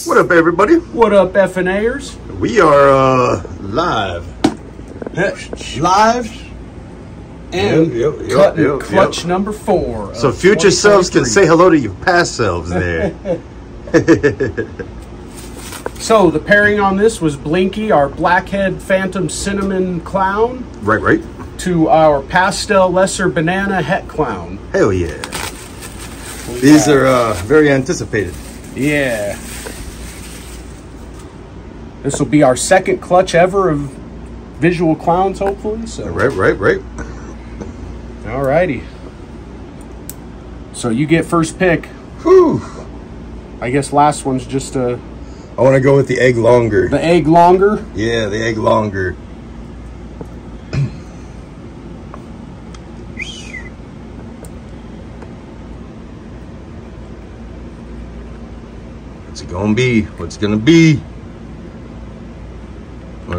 Yes. What up, everybody? What up, F and FNAers? We are uh, live. Live and Yep, yep, cutting yep, clutch number four. So future selves can say hello to your past selves there. So the pairing on this was Blinky, our blackhead phantom cinnamon clown, right, right. to our pastel lesser banana het clown. Hell yeah. These are uh, very anticipated. Yeah. This will be our second clutch ever of visual clowns, hopefully. So Right, right, right. Alrighty. So you get first pick. Whew. I guess last one's just a. I want to go with the egg longer. the egg longer. Yeah, the egg longer. What's it gonna be? What's it gonna be?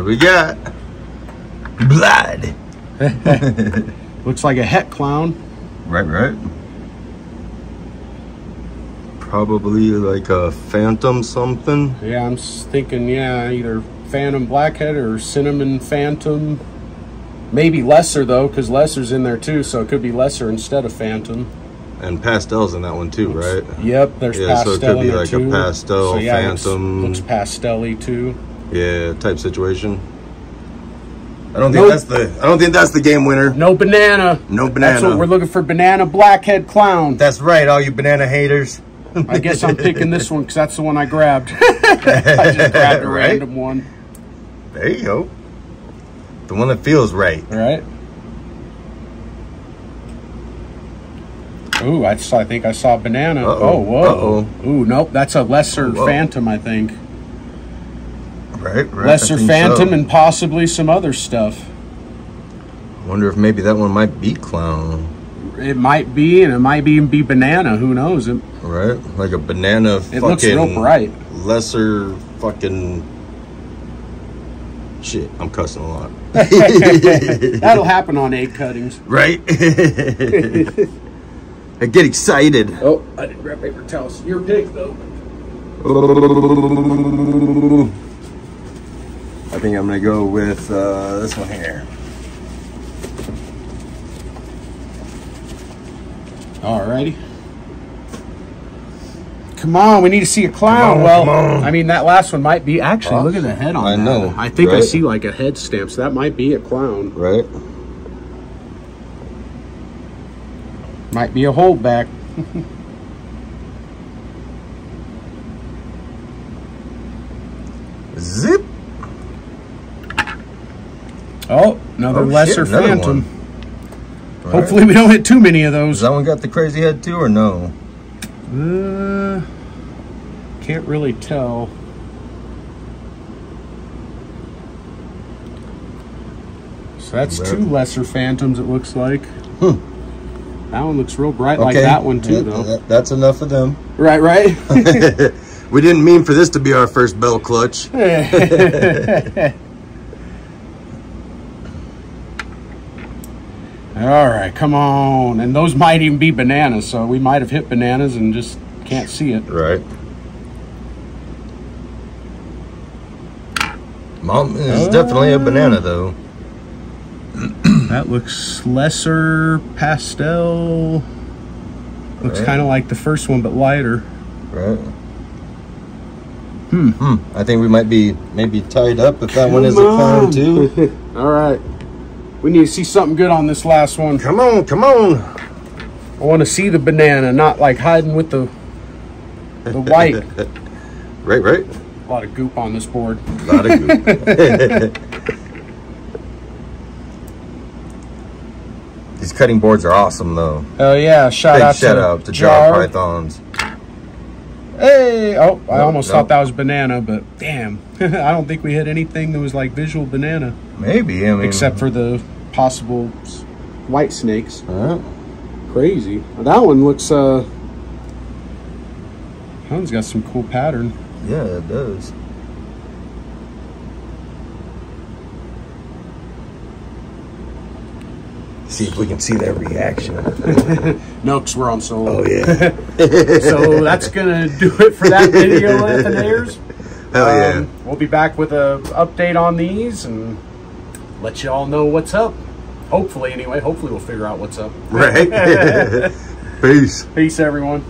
What we got? Blood. Looks like a het clown. Right, right. Probably like a phantom something. Yeah, I'm thinking, yeah, either Phantom Blackhead or Cinnamon Phantom. Maybe Lesser, though, because Lesser's in there too, so it could be Lesser instead of Phantom. And pastels in that one too, right? Yep, there's Yeah, so it could be like a pastel, so, yeah, it looks- Phantom. Looks, pastel-y too. Yeah, type situation. I don't think Nope. that's the I don't think that's the game winner. No banana. No That's banana. what we're looking for, banana blackhead clown. That's right, all you banana haters. I guess I'm picking this one because that's the one I grabbed. I just grabbed a Right? random one. There you go. The one that feels right. Right. Ooh, I, saw, I think I saw banana. Uh-oh. Oh, whoa. Uh-oh. Ooh, nope, that's a lesser Whoa. phantom, I think. Right, right. lesser phantom so. and possibly some other stuff. I wonder if maybe that one might be clown. It might be, and it might even be banana. Who knows? It, Right? Like a banana it looks real bright. lesser fucking shit. I'm cussing a lot. That'll happen on egg cuttings. Right? I get excited. Oh, I didn't grab paper towels. Your pick, though. I think I'm gonna go with uh, this one here. Alrighty. Come on, we need to see a clown. On, well. I mean, that last one might be. Actually, look at the head on I that. know, I think I see like a head stamp, so that might be a clown. Right? Might be a holdback. Zip. Oh, another Oh, shit, lesser another phantom. Hopefully, we don't hit too many of those. that one got the crazy head too, or no? Uh, can't really tell. So that's Right. two lesser phantoms. It looks like. Hmm. That one looks real bright, like that one too, though. that- that's enough of them. Right, right. we didn't mean for this to be our first bell clutch. All right, come on. And those might even be bananas, so we might have hit bananas and just can't see it. Right. Mom is definitely a banana though. That looks lesser pastel. Looks Right. kind of like the first one, but lighter. Right. Hmm. Hmm. I think we might be maybe tied up if that one is a Come clown too. All right. We need to see something good on this last one. come on, come on. I want to see the banana, not like hiding with the the white. Right, right. A lot of goop on this board. A lot of goop. These cutting boards are awesome though. Oh yeah! Shout Big out shout to out to Jar Pythons. Hey! Oh, I almost thought that was banana, but damn, I don't think we hit anything that was like visual banana, Maybe, I mean except for the possible white snakes. Huh? Crazy. That one looks. uh That one's got some cool pattern. Yeah, it does. See if we can see that reaction. No, because we're on solo. Oh yeah. so that's gonna do it for that video, Anthonyers. Hell yeah. Um, we'll be back with a update on these and let you all know what's up. Hopefully, anyway. Hopefully, we'll figure out what's up. right. Peace. Peace, everyone.